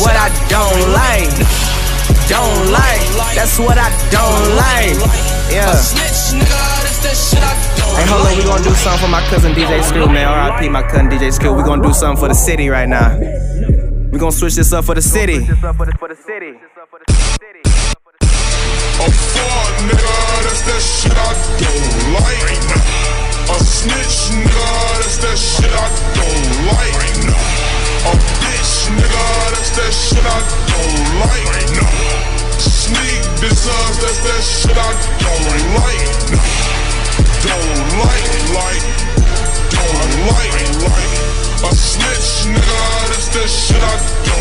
What I don't like. Don't like. That's what I don't like. Yeah. Hey, hold on, we gonna do something for my cousin DJ Screw, man. RIP, my cousin DJ Screw. We gonna do something for the city right now. We gonna switch this up for the city. Designs, that's that shit I don't like. Don't like, like, don't like, like. A snitch nigga, that's that shit I